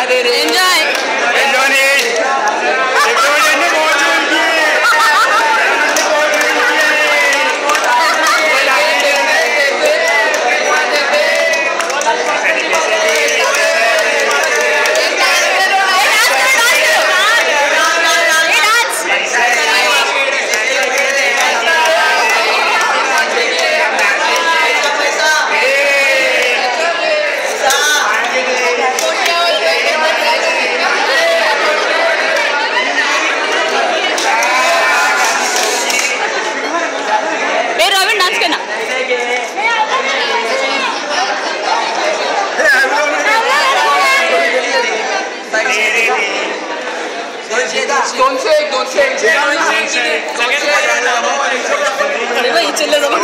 have it in. Don't take, don't take. Don't take. Di ba, yung sila naman.